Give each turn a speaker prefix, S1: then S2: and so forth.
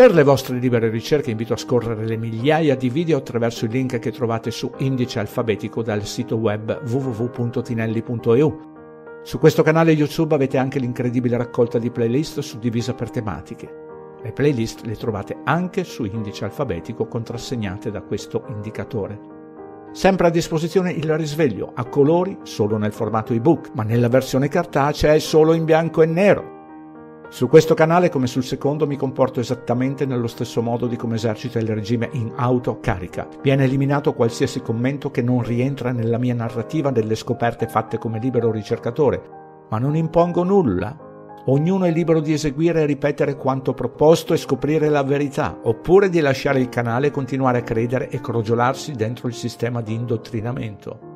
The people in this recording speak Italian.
S1: Per le vostre libere ricerche invito a scorrere le migliaia di video attraverso il link che trovate su indice alfabetico dal sito web www.tinelli.eu. Su questo canale YouTube avete anche l'incredibile raccolta di playlist suddivisa per tematiche. Le playlist le trovate anche su indice alfabetico contrassegnate da questo indicatore. Sempre a disposizione il risveglio a colori solo nel formato ebook, ma nella versione cartacea è solo in bianco e nero. Su questo canale, come sul secondo, mi comporto esattamente nello stesso modo di come esercita il regime in autocarica. Viene eliminato qualsiasi commento che non rientra nella mia narrativa delle scoperte fatte come libero ricercatore, ma non impongo nulla. Ognuno è libero di eseguire e ripetere quanto proposto e scoprire la verità, oppure di lasciare il canale e continuare a credere e crogiolarsi dentro il sistema di indottrinamento.